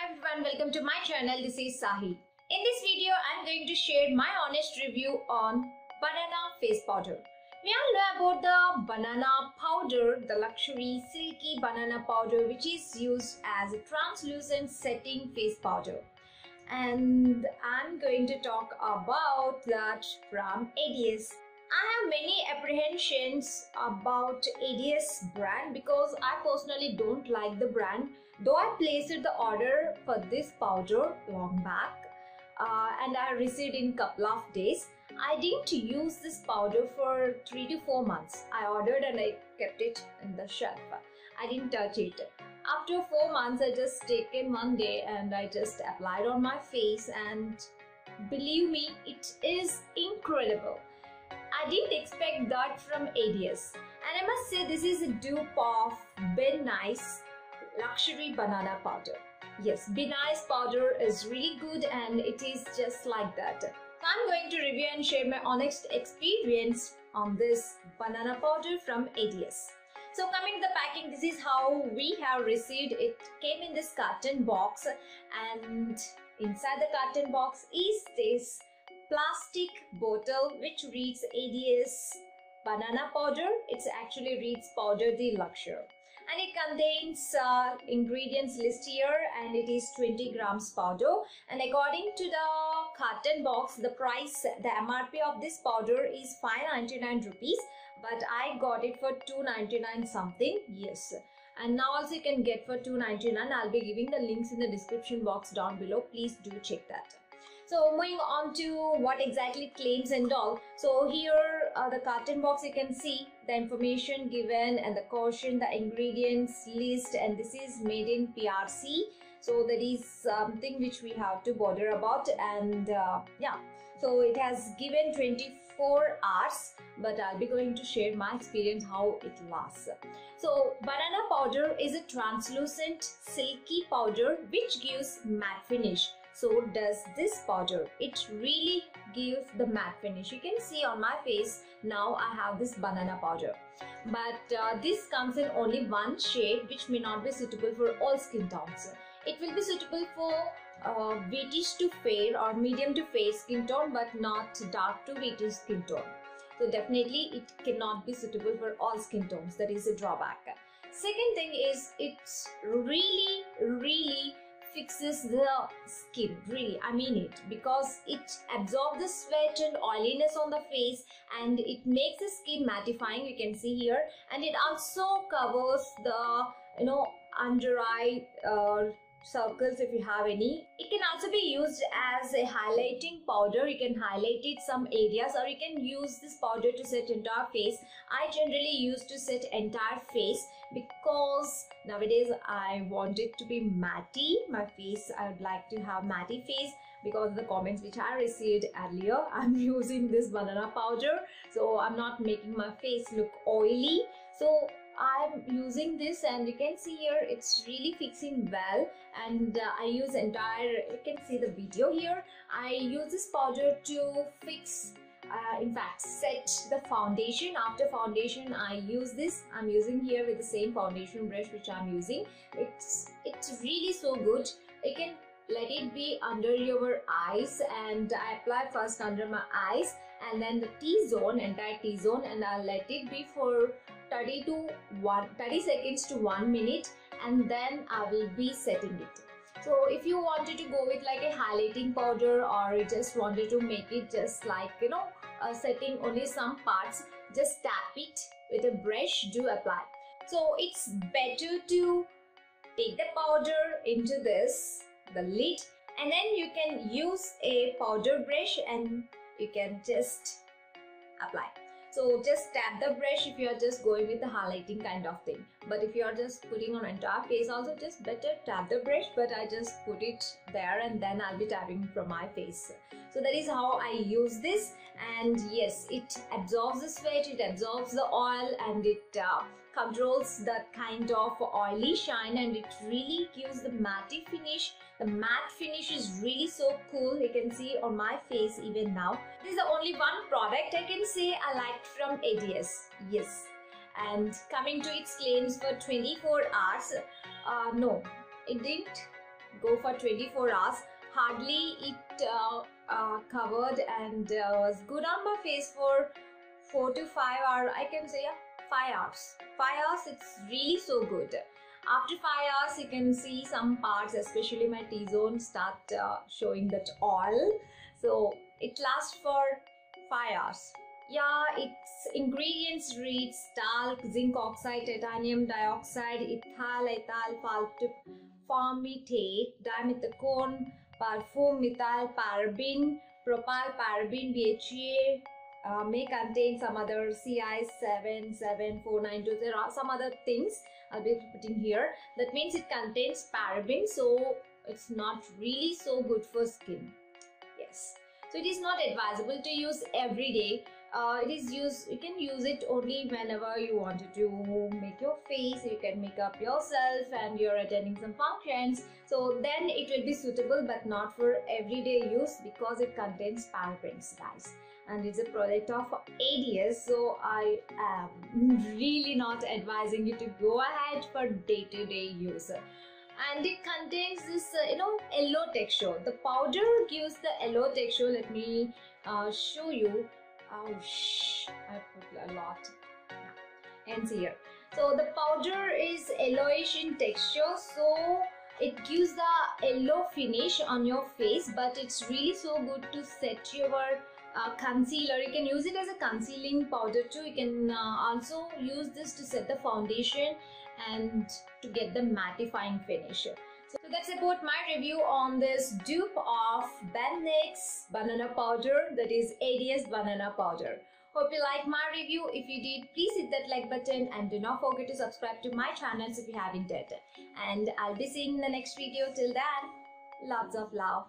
everyone, welcome to my channel. This is Sahi. In this video, I'm going to share my honest review on banana face powder. We all know about the banana powder, the luxury silky banana powder which is used as a translucent setting face powder. And I'm going to talk about that from ADS. I have many apprehensions about ADS brand because I personally don't like the brand though I placed the order for this powder long back uh, and I received in couple of days. I didn't use this powder for 3 to 4 months. I ordered and I kept it in the shelf. I didn't touch it. After 4 months I just taken one day and I just applied on my face and believe me it is incredible. I didn't expect that from ADS and I must say this is a dupe of Ben Nye's luxury banana powder. Yes, Ben Nye's powder is really good and it is just like that. So I'm going to review and share my honest experience on this banana powder from ADS. So coming to the packing, this is how we have received it. Came in this carton box and inside the carton box is this bottle which reads ADS banana powder. It actually reads powder de luxure. And it contains uh, ingredients list here and it is 20 grams powder. And according to the carton box the price the MRP of this powder is 599 rupees but I got it for 299 something yes. And now also you can get for 299 I'll be giving the links in the description box down below. Please do check that so moving on to what exactly claims and all. So here uh, the carton box you can see the information given and the caution, the ingredients list and this is made in PRC. So that is something which we have to bother about and uh, yeah. So it has given 24 hours but I'll be going to share my experience how it lasts. So banana powder is a translucent silky powder which gives matte finish so does this powder it really gives the matte finish. You can see on my face now i have this banana powder. But uh, this comes in only one shade which may not be suitable for all skin tones. It will be suitable for uh, to fair or medium to fair skin tone but not dark to whitish skin tone. So definitely it cannot be suitable for all skin tones. That is a drawback. Second thing is it's really really fixes the skin really. I mean it because it absorbs the sweat and oiliness on the face and it makes the skin mattifying you can see here. And it also covers the you know under eye uh, circles if you have any. It can also be used as a highlighting powder. You can highlight it some areas or you can use this powder to set entire face. I generally use to set entire face because nowadays I want it to be matty. My face, I would like to have matty face because the comments which I received earlier I'm using this banana powder so I'm not making my face look oily so I'm using this and you can see here it's really fixing well. And uh, I use entire you can see the video here. I use this powder to fix uh, in fact set the foundation. After foundation I use this. I'm using here with the same foundation brush which I'm using. It's it's really so good. You can let it be under your eyes and I apply first under my eyes and then the T-zone entire T-zone and I'll let it be for 30 to 1 30 seconds to 1 minute and then I will be setting it. So if you wanted to go with like a highlighting powder or you just wanted to make it just like you know uh, setting only some parts just tap it with a brush do apply. So it's better to take the powder into this the lid and then you can use a powder brush and you can just apply so just tap the brush if you are just going with the highlighting kind of thing. But if you are just putting on entire face also just better tap the brush but I just put it there and then I'll be tapping from my face. So that is how I use this and yes it absorbs the sweat, it absorbs the oil and it uh, controls that kind of oily shine and it really gives the matte finish. The matte finish is really so cool. You can see on my face even now. This is the only one product I can say I liked from ADS. Yes. And coming to its claims for 24 hours, uh, no, it didn't go for 24 hours hardly it uh, uh, covered and uh, was good on my face for 4 to 5 hours i can say yeah, 5 hours. 5 hours it's really so good. After 5 hours you can see some parts especially my t-zone start uh, showing that oil so it lasts for 5 hours. Yeah, its ingredients read talc, zinc oxide, titanium dioxide, ethyl, ethyl formitate, dimethicone, perfume, methyl paraben, propyl paraben, BHA, uh, may contain some other CI77492. There are some other things I'll be putting here. That means it contains paraben, so it's not really so good for skin. Yes. So it is not advisable to use every day uh, it is used you can use it only whenever you wanted to make your face you can make up yourself and you're attending some functions so then it will be suitable but not for everyday use because it contains parabens guys and it's a product of ADS so I am really not advising you to go ahead for day-to-day -day use. And it contains this uh, you know yellow texture. The powder gives the yellow texture. Let me uh, show you. Oh, shh, I put a lot. Ends here. So the powder is yellowish in texture, so it gives the yellow finish on your face, but it's really so good to set your uh, concealer. You can use it as a concealing powder too. You can uh, also use this to set the foundation and to get the mattifying finish. So that's about my review on this dupe of Ben Nye's banana powder that is ADS banana powder. Hope you like my review. If you did, please hit that like button and do not forget to subscribe to my channels if you haven't yet. And I'll be seeing in the next video. Till then, lots of love.